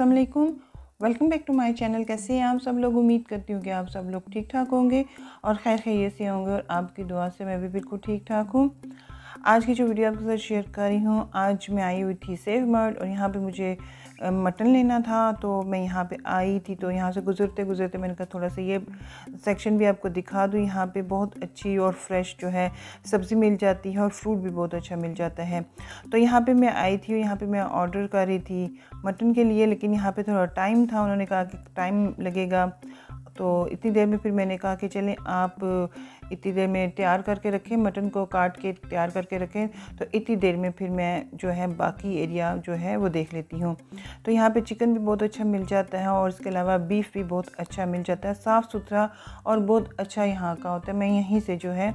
अस्सलाम वालेकुम back to my channel कैसे हैं आप सब लोग? उम्मीद करती हूँ कि आप सब लोग ठीक ठाक होंगे और खैर खैरियत से होंगे और आपकी दुआ से मैं भी बिल्कुल ठीक ठाक हूँ। आज की जो वीडियो आपके साथ शेयर कर रही हूँ, आज मैं आई हुई थी सेव मर्ड और यहाँ पे मुझे मटन लेना था तो मैं यहाँ पे आई थी तो यहाँ से गुज़रते गुज़रते मैंने कहा थोड़ा सा ये सेक्शन भी आपको दिखा दूँ। यहाँ पे बहुत अच्छी और फ्रेश जो है सब्ज़ी मिल जाती है और फ्रूट भी बहुत अच्छा मिल जाता है। तो यहाँ पे मैं आई थी और यहाँ पे मैं ऑर्डर कर रही थी मटन के लिए, लेकिन यहाँ पे थोड़ा टाइम था, उन्होंने कहा कि टाइम लगेगा। तो इतनी देर में फिर मैंने कहा कि चलें, आप इतनी देर में तैयार करके रखें, मटन को काट के तैयार करके रखें तो इतनी देर में फिर मैं जो है बाकी एरिया जो है वो देख लेती हूँ। तो यहाँ पे चिकन भी बहुत अच्छा मिल जाता है और इसके अलावा बीफ भी बहुत अच्छा मिल जाता है साफ़ सुथरा और बहुत अच्छा यहाँ का होता है। मैं यहीं से जो है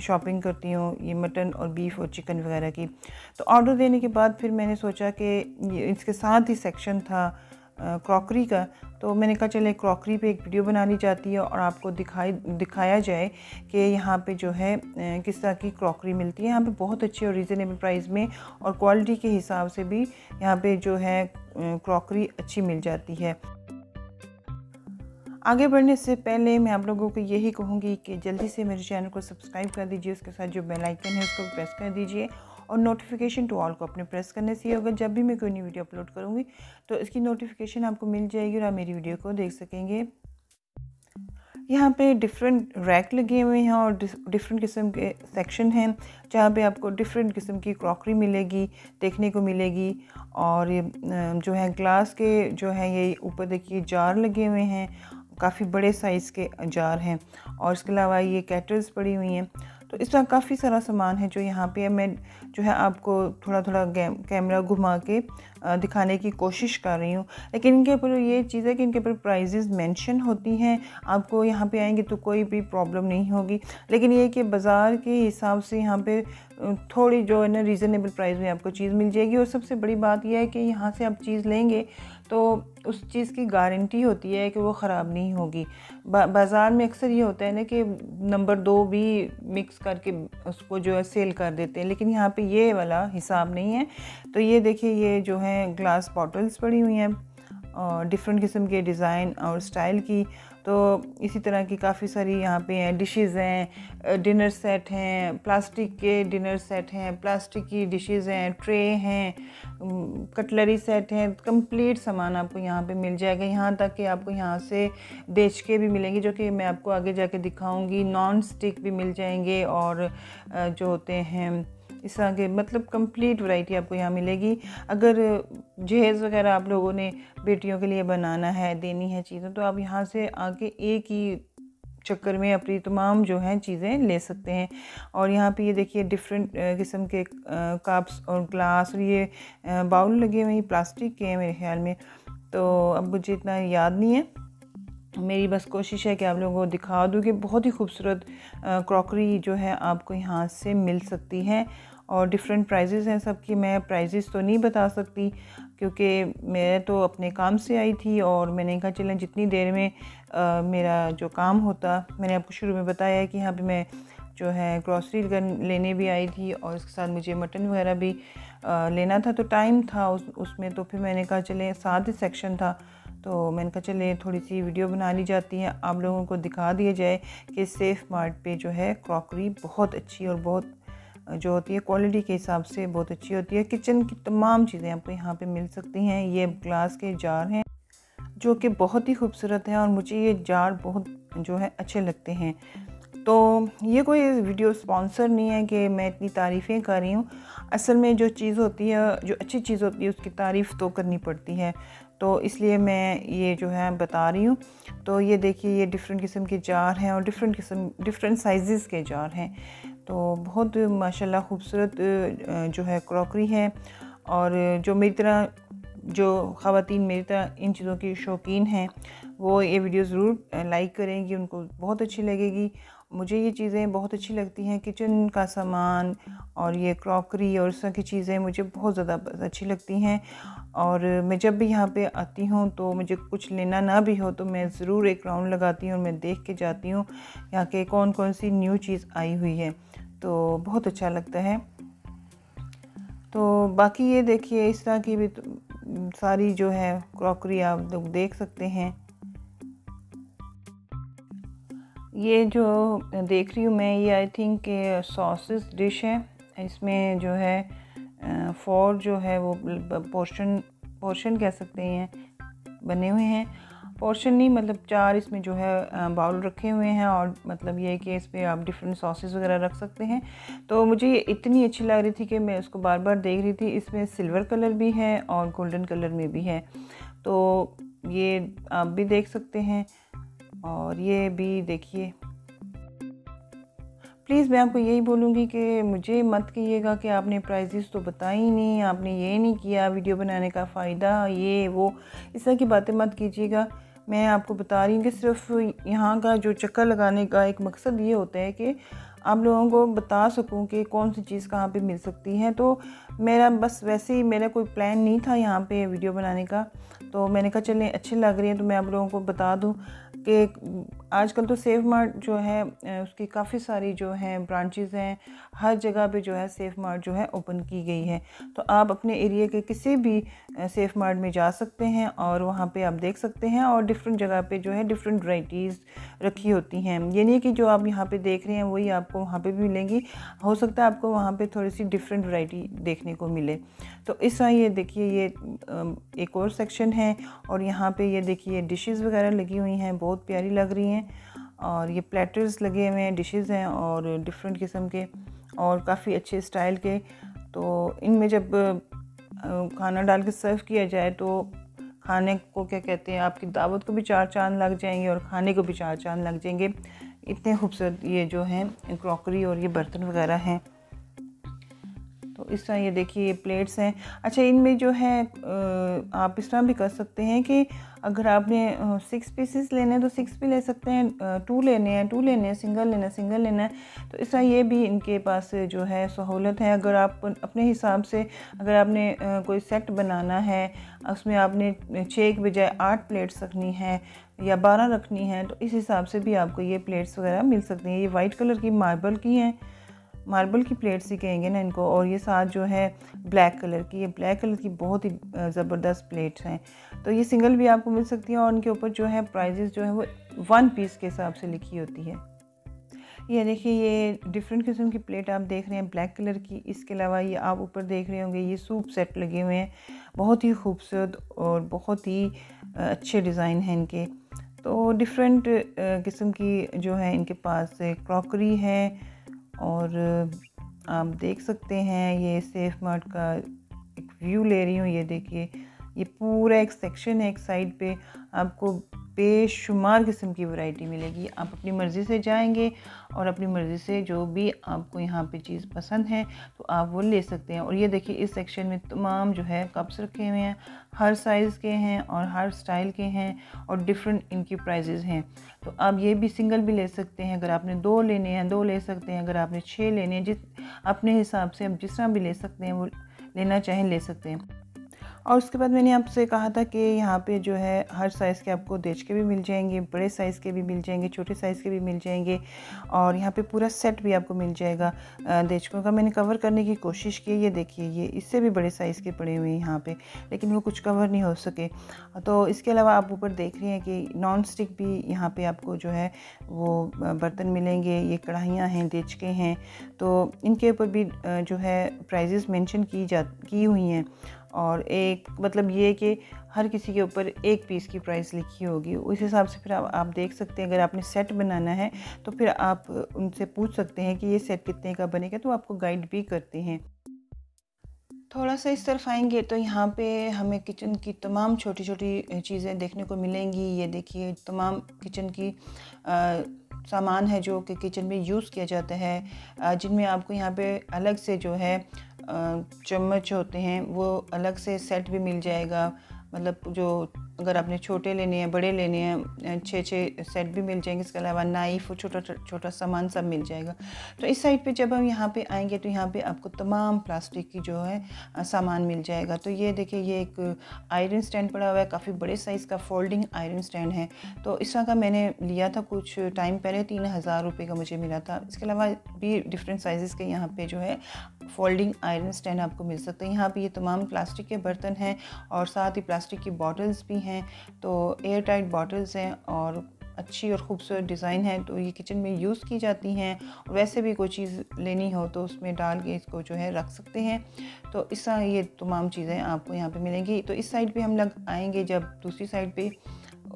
शॉपिंग करती हूँ ये मटन और बीफ और चिकन वगैरह की। तो ऑर्डर देने के बाद फिर मैंने सोचा कि इसके साथ ही सेक्शन था क्रॉकरी का। तो मैंने कहा, चले क्रॉकरी पे एक वीडियो बना ली जाती है और आपको दिखाई, दिखाया जाए कि यहाँ पे जो है किस तरह की क्रॉकरी मिलती है। यहाँ पे बहुत अच्छी और रीज़नेबल प्राइस में और क्वालिटी के हिसाब से भी यहाँ पे जो है क्रॉकरी अच्छी मिल जाती है। आगे बढ़ने से पहले मैं आप लोगों को यही कहूँगी कि जल्दी से मेरे चैनल को सब्सक्राइब कर दीजिए। उसके साथ जो बेल आइकन है, उसको प्रेस कर दीजिए। और नोटिफिकेशन टू ऑल को अपने प्रेस करने से ये होगा, जब भी मैं कोई नई वीडियो अपलोड करूँगी तो इसकी नोटिफिकेशन आपको मिल जाएगी और आप मेरी वीडियो को देख सकेंगे। यहाँ पे डिफरेंट रैक लगे हुए हैं और डिफरेंट किस्म के सेक्शन हैं, जहाँ पे आपको डिफरेंट किस्म की क्रॉकरी मिलेगी, देखने को मिलेगी और जो है ग्लास के, जो है ये ऊपर देखिए जार लगे हुए हैं, काफ़ी बड़े साइज़ के जार हैं और इसके अलावा ये कैटल्स पड़ी हुई हैं। तो इस तरह काफ़ी सारा सामान है जो यहाँ पे मैं जो है आपको थोड़ा थोड़ा कैमरा घुमा के दिखाने की कोशिश कर रही हूँ। लेकिन इनके ऊपर ये चीज़ है कि इनके ऊपर प्राइजेज़ मेंशन होती हैं। आपको यहाँ पे आएँगे तो कोई भी प्रॉब्लम नहीं होगी। लेकिन ये कि बाज़ार के हिसाब से यहाँ पे थोड़ी जो है ना रीज़नेबल प्राइस में आपको चीज़ मिल जाएगी। और सबसे बड़ी बात यह है कि यहाँ से आप चीज़ लेंगे तो उस चीज़ की गारंटी होती है कि वो ख़राब नहीं होगी। बाज़ार में अक्सर ये होता है ना कि नंबर दो भी मिक्स करके उसको जो है सेल कर देते हैं, लेकिन यहाँ पे ये वाला हिसाब नहीं है। तो ये देखिए, ये जो है ग्लास बॉटल्स पड़ी हुई हैं और डिफरेंट किस्म के डिज़ाइन और स्टाइल की। तो इसी तरह की काफ़ी सारी यहाँ पे हैं डिशेज़ हैं डिनर सेट हैं प्लास्टिक के डिनर सेट हैं प्लास्टिक की डिशेज़ हैं ट्रे हैं कटलरी सेट हैं कंप्लीट सामान आपको यहाँ पे मिल जाएगा। यहाँ तक कि आपको यहाँ से देच के भी मिलेंगे, जो कि मैं आपको आगे जाके दिखाऊँगी। नॉन स्टिक भी मिल जाएँगे और जो होते हैं इस के मतलब कंप्लीट वैरायटी आपको यहाँ मिलेगी। अगर, जहेज़ वगैरह आप लोगों ने बेटियों के लिए बनाना है, देनी है चीज़ें तो आप यहाँ से आके एक ही चक्कर में अपनी तमाम जो हैं चीज़ें ले सकते हैं। और यहाँ पे ये देखिए डिफरेंट किस्म के कप्स और ग्लास और ये बाउल लगे हुए हैं प्लास्टिक के हैं मेरे ख्याल में। तो अब मुझे इतना याद नहीं है। मेरी बस कोशिश है कि आप लोगों को दिखा दूँ कि बहुत ही खूबसूरत क्रॉकरी जो है आपको यहाँ से मिल सकती है। और डिफरेंट प्राइजेज़ हैं सबकी। मैं प्राइजेज़ तो नहीं बता सकती क्योंकि मैं तो अपने काम से आई थी और मैंने कहा चलें जितनी देर में आ, मेरा जो काम होता मैंने आपको शुरू में बताया कि यहाँ पे मैं जो है ग्रॉसरी लेने भी आई थी और इसके साथ मुझे मटन वगैरह भी आ, लेना था तो टाइम था उस उसमें। तो फिर मैंने कहा चले सात ही सेक्शन था। तो मैंने कहा चले थोड़ी सी वीडियो बना ली जाती है। आप लोगों को दिखा दिया जाए कि सेफ़ मार्ट पे जो है क्रॉकरी बहुत अच्छी और बहुत जो होती है क्वालिटी के हिसाब से बहुत अच्छी होती है। किचन की तमाम चीज़ें आपको यहाँ पे मिल सकती हैं। ये ग्लास के जार हैं, जो कि बहुत ही खूबसूरत हैं और मुझे ये जार बहुत जो है अच्छे लगते हैं। तो ये कोई वीडियो स्पॉन्सर नहीं है कि मैं इतनी तारीफ़ें कर रही हूँ। असल में जो चीज़ होती है, जो अच्छी चीज़ होती है, उसकी तारीफ़ तो करनी पड़ती है। तो इसलिए मैं ये जो है बता रही हूँ। तो ये देखिए, ये डिफरेंट किस्म के जार हैं और डिफरेंट किस्म डिफरेंट साइज़ के जार हैं। तो बहुत माशाल्लाह खूबसूरत जो है क्रॉकरी है और जो मेरी तरह, जो ख़वातीन मेरी तरह इन चीज़ों की शौकीन हैं, वो ये वीडियो ज़रूर लाइक करेंगी, उनको बहुत अच्छी लगेगी। मुझे ये चीज़ें बहुत अच्छी लगती हैं, किचन का सामान और ये क्रॉकरी और इस तरह की चीज़ें मुझे बहुत ज़्यादा अच्छी लगती हैं और मैं जब भी यहाँ पे आती हूँ तो मुझे कुछ लेना ना भी हो तो मैं ज़रूर एक राउंड लगाती हूँ और मैं देख के जाती हूँ यहाँ के कौन कौन सी न्यू चीज़ आई हुई है। तो बहुत अच्छा लगता है। तो बाकी ये देखिए, इस तरह की भी सारी जो है क्रॉकरी आप लोग देख सकते हैं। ये जो देख रही हूँ मैं, ये आई थिंक के सॉसेस डिश है। इसमें जो है फोर जो है वो पोर्शन पोर्शन कह सकते हैं, बने हुए हैं। पोर्शन नहीं मतलब चार इसमें जो है बाउल रखे हुए हैं और मतलब ये है कि इस पर आप डिफरेंट सॉसेस वगैरह रख सकते हैं। तो मुझे ये इतनी अच्छी लग रही थी कि मैं उसको बार बार देख रही थी। इसमें सिल्वर कलर भी है और गोल्डन कलर में भी है। तो ये आप भी देख सकते हैं और ये भी देखिए। प्लीज़ मैं आपको यही बोलूँगी कि मुझे मत कीजिएगा कि आपने प्राइजेस तो बताई ही नहीं, आपने ये नहीं किया, वीडियो बनाने का फ़ायदा, ये, वो, इस तरह की बातें मत कीजिएगा। मैं आपको बता रही हूँ कि सिर्फ़ यहाँ का जो चक्कर लगाने का एक मकसद ये होता है कि आप लोगों को बता सकूँ कि कौन सी चीज़ कहाँ पे मिल सकती है। तो मेरा बस वैसे ही मेरा कोई प्लान नहीं था यहाँ पे वीडियो बनाने का। तो मैंने कहा, चलें, अच्छी लग रही है तो मैं आप लोगों को बता दूँ कि आजकल तो सेफ़ मार्ट जो है उसकी काफ़ी सारी जो हैं ब्रांचेज हैं। हर जगह पे जो है सेफ़ मार्ट जो है ओपन की गई है। तो आप अपने एरिया के किसी भी सेफ़ मार्ट में जा सकते हैं और वहाँ पे आप देख सकते हैं और डिफरेंट जगह पे जो है डिफरेंट वैराइटीज़ रखी होती हैं। ये नहीं कि जो आप यहाँ पे देख रहे हैं वही आपको वहाँ पे भी मिलेंगी। हो सकता है आपको वहाँ पे थोड़ी सी डिफरेंट वैरायटी देखने को मिले। तो इस तरह ये देखिए, ये एक और सेक्शन है और यहाँ पे ये देखिए डिशेस वगैरह लगी हुई हैं। बहुत प्यारी लग रही हैं। और ये प्लेटर्स लगे हुए हैं डिशेस हैं और डिफरेंट किस्म के और काफ़ी अच्छे स्टाइल के। तो इनमें जब खाना डाल के सर्व किया जाए तो खाने को क्या कहते हैं, आपकी दावत को भी चार चाँद लग जाएँगे और खाने को भी चार चाँद लग जाएँगे। इतने खूबसूरत ये जो हैं क्रॉकरी और ये बर्तन वगैरह हैं। इस तरह ये देखिए ये प्लेट्स हैं। अच्छा इनमें जो है आप इस तरह भी कर सकते हैं कि अगर आपने सिक्स पीसेस लेने हैं तो सिक्स भी ले सकते हैं टू लेने हैं टू लेने हैं सिंगल लेना सिंगल लेना है। तो इस तरह ये भी इनके पास जो है सहूलत है। अगर आप अपने हिसाब से अगर आपने कोई सेट बनाना है, उसमें आपने छः के बजाय आठ प्लेट्स रखनी है या बारह रखनी है तो इस हिसाब से भी आपको ये प्लेट्स वगैरह मिल सकती हैं। ये वाइट कलर की मार्बल की हैं। मार्बल की प्लेट्स ही कहेंगे ना इनको, और ये साथ जो है ब्लैक कलर की, ये ब्लैक कलर की बहुत ही ज़बरदस्त प्लेट्स हैं। तो ये सिंगल भी आपको मिल सकती है, और उनके ऊपर जो है प्राइजेस जो है वो वन पीस के हिसाब से लिखी होती है। ये देखिए, ये डिफरेंट किस्म की प्लेट आप देख रहे हैं, ब्लैक कलर की। इसके अलावा ये आप ऊपर देख रहे होंगे, ये सूप सेट लगे हुए हैं। बहुत ही खूबसूरत और बहुत ही अच्छे डिज़ाइन हैं इनके। तो डिफरेंट किस्म की जो है इनके पास क्रॉकरी है और आप देख सकते हैं ये सेफ़ मार्ट का एक व्यू ले रही हूँ। ये देखिए, ये पूरा एक सेक्शन है एक साइड पे। आपको बेशुमार किस्म की वैरायटी मिलेगी। आप अपनी मर्ज़ी से जाएँगे और अपनी मर्ज़ी से जो भी आपको यहाँ पे चीज़ पसंद है तो आप वो ले सकते हैं। और ये देखिए, इस सेक्शन में तमाम जो है कप्स रखे हुए हैं। हर साइज़ के हैं और हर स्टाइल के हैं और डिफरेंट इनकी प्राइजेज़ हैं। तो आप ये भी सिंगल भी ले सकते हैं। अगर आपने दो लेने हैं, दो ले सकते हैं। अगर आपने छः लेने हैं, जिस अपने हिसाब से आप जिस तरह भी ले सकते हैं, वो लेना चाहें ले सकते हैं। और उसके बाद मैंने आपसे कहा था कि यहाँ पे जो है हर साइज़ के आपको देच के भी मिल जाएँगे, बड़े साइज़ के भी मिल जाएँगे, छोटे साइज़ के भी मिल जाएँगे और यहाँ पे पूरा सेट भी आपको मिल जाएगा। देचकों का मैंने कवर करने की कोशिश की, ये देखिए, ये इससे भी बड़े साइज़ के पड़े हुए हैं यहाँ पर लेकिन वो कुछ कवर नहीं हो सके। तो इसके अलावा आप ऊपर देख रहे हैं कि नॉन स्टिक भी यहाँ पर आपको जो है वो बर्तन मिलेंगे, ये कढ़ाइयाँ हैं, देचके हैं। तो इनके ऊपर भी जो है प्राइजेस मेंशन की जा, की हुई हैं। और एक मतलब ये कि हर किसी के ऊपर एक पीस की प्राइस लिखी होगी। उस हिसाब से फिर आप, आप देख सकते हैं अगर आपने सेट बनाना है तो फिर आप उनसे पूछ सकते हैं कि ये सेट कितने का बनेगा तो आपको गाइड भी करते हैं। थोड़ा सा इस तरफ़ आएँगे तो यहाँ पे हमें किचन की तमाम छोटी छोटी चीज़ें देखने को मिलेंगी। ये देखिए तमाम किचन की आ, सामान है जो कि किचन में यूज़ किया जाता है। जिनमें आपको यहाँ पे अलग से जो है चम्मच होते हैं, वो अलग से सेट भी मिल जाएगा। मतलब जो अगर आपने छोटे लेने हैं, बड़े लेने हैं छः छः सेट भी मिल जाएँगे। इसके अलावा नाइफ छोटा छोटा सामान सब मिल जाएगा। तो इस साइड पे जब हम यहाँ पे आएँगे तो यहाँ पे आपको तमाम प्लास्टिक की जो है सामान मिल जाएगा। तो ये देखिए, ये एक आयरन स्टैंड पड़ा हुआ है। काफ़ी बड़े साइज़ का फोल्डिंग आयरन स्टैंड है। तो इस तरह का मैंने लिया था कुछ टाइम पहले, तीन हज़ार रुपये का मुझे मिला था। इसके अलावा भी डिफरेंट साइज़ के यहाँ पर जो है फोल्डिंग आयरन स्टैंड आपको मिल सकते हैं। यहाँ पे ये तमाम प्लास्टिक के बर्तन हैं और साथ ही प्लास्टिक की बॉटल्स भी हैं। तो एयर टाइट बॉटल्स हैं और अच्छी और ख़ूबसूरत डिज़ाइन है। तो ये किचन में यूज़ की जाती हैं। वैसे भी कोई चीज़ लेनी हो तो उसमें डाल के इसको जो है रख सकते हैं। तो इस ये तमाम चीज़ें आपको यहाँ पे मिलेंगी। तो इस साइड पे हम लग आएँगे जब दूसरी साइड पे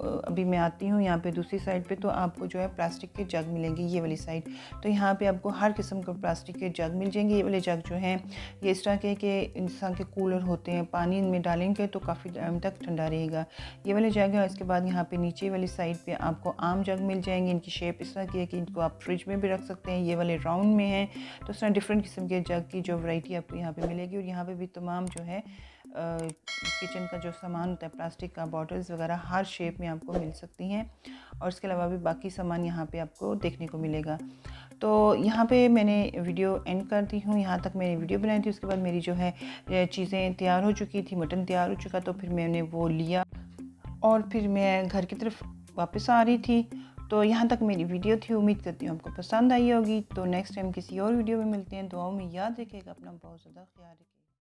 अभी मैं आती हूँ यहाँ पे दूसरी साइड पे तो आपको जो है प्लास्टिक के जग मिलेंगे ये वाली साइड। तो यहाँ पे आपको हर किस्म के प्लास्टिक के जग मिल जाएँगे। ये वाले जग जो हैं, ये इस तरह के कि इंसान के कूलर होते हैं, पानी इनमें डालेंगे तो काफ़ी टाइम तक ठंडा रहेगा। ये वाले जग है, इसके बाद यहाँ पर नीचे वाली साइड पर आपको आम जग मिल जाएँगे। इनकी शेप इस तरह की है कि इनको आप फ्रिज में भी रख सकते हैं। ये वाले राउंड में हैं तो इस तरह डिफरेंट किस्म के जग की जो वराइटी आपको यहाँ पर मिलेगी। और यहाँ पर भी तमाम जो है किचन का जो सामान होता है प्लास्टिक का बॉटल्स वगैरह, हर शेप में आपको मिल सकती हैं। और इसके अलावा भी बाकी सामान यहाँ पे आपको देखने को मिलेगा। तो यहाँ पे मैंने वीडियो एंड कर दी हूँ। यहाँ तक मैंने वीडियो बनाई थी। उसके बाद मेरी जो है चीज़ें तैयार हो चुकी थी। मटन तैयार हो चुका तो फिर मैंने वो लिया। और फिर मैं घर की तरफ़ वापस आ रही थी। तो यहाँ तक मेरी वीडियो थी। उम्मीद करती हूँ आपको पसंद आई होगी। तो नेक्स्ट टाइम किसी और वीडियो में मिलते हैं। दुआओं में याद रखिएगा। अपना बहुत ज़्यादा ख्याल रखिएगा।